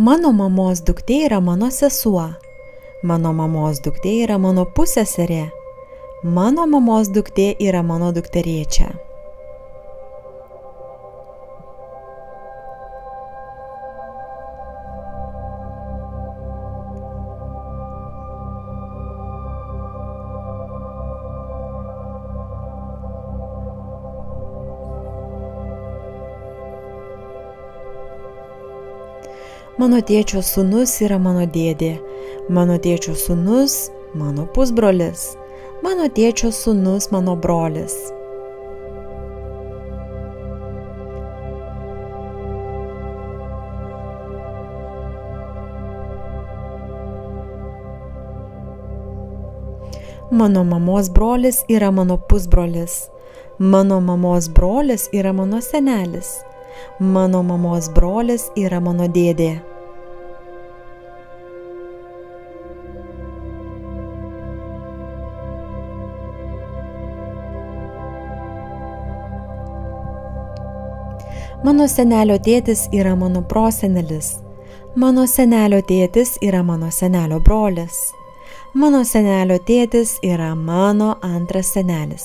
Mano mamos duktė yra mano sesuo. Mano mamos duktė yra mano pusseserė. Mano mamos duktė yra mano dukterėčia. Mano tėčio sūnus yra mano dėdė. Mano tėčio sūnus - mano pusbrolis. Mano tėčio sūnus - mano brolis. Mano mamos brolis yra mano pusbrolis. Mano mamos brolis yra mano senelis. Mano mamos brolis yra mano dėdė. Mano senelio tėtis yra mano prosenelis. Mano senelio tėtis yra mano senelio brolis. Mano senelio tėtis yra mano antras senelis.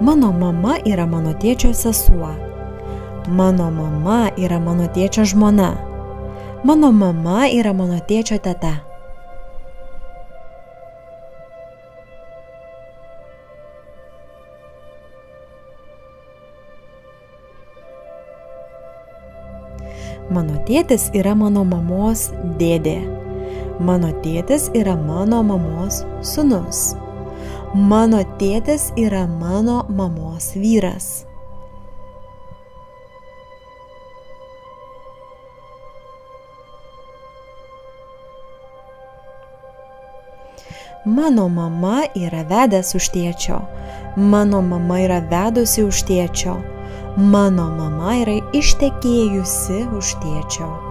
Mano mama yra mano tėčio sesuo. Mano mama yra mano tėčio žmona. Mano mama yra mano tėčio teta. Mano tėtis yra mano mamos dėdė. Mano tėtis yra mano mamos sunus. Mano tėtis yra mano mamos vyras. Mano mama yra vedęs už tėčio. Mano mama yra vedusi už tėčio. Mano mama yra ištekėjusi už tėčio.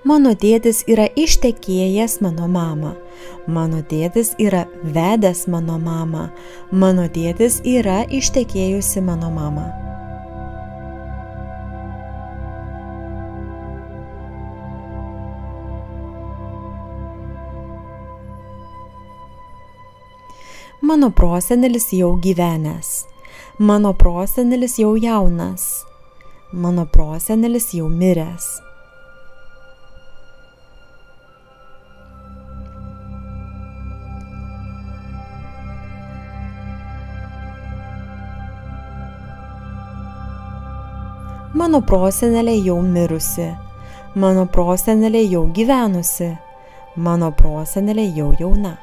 Mano tėtis yra ištekėjęs mano mamą. Mano tėtis yra vedęs mano mamą. Mano tėtis yra ištekėjusi mano mamą. Mano prosenelis jau gyvenęs. Mano prosenelis jau jaunas. Mano prosenelis jau miręs. Mano prosenelė jau mirusi. Mano prosenelė jau gyvenusi. Mano prosenelė jau jauna.